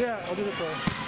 Yeah, I'll do the pro.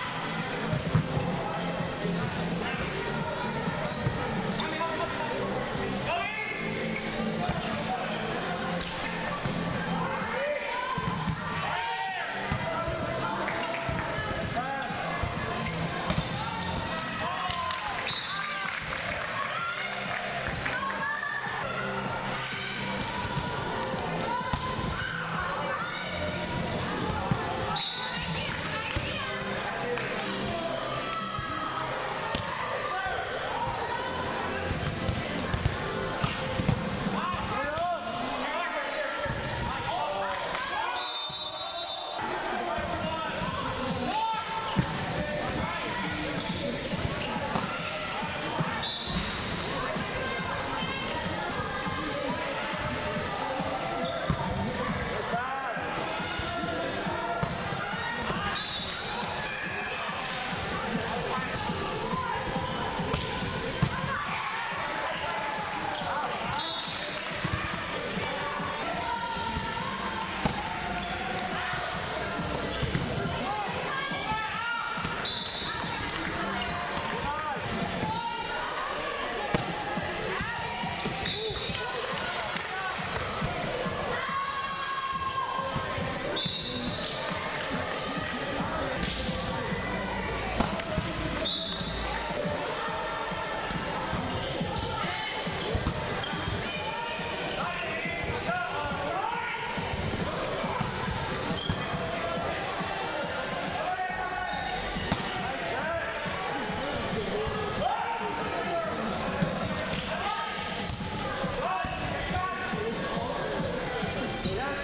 oportunidad.